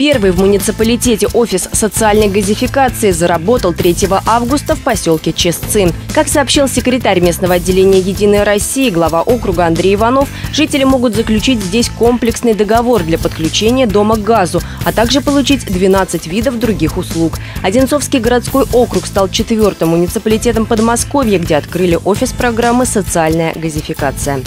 Первый в муниципалитете офис социальной газификации заработал 3 августа в поселке Чесцин. Как сообщил секретарь местного отделения «Единой России», глава округа Андрей Иванов, жители могут заключить здесь комплексный договор для подключения дома к газу, а также получить 12 видов других услуг. Одинцовский городской округ стал четвертым муниципалитетом Подмосковья, где открыли офис программы «Социальная газификация».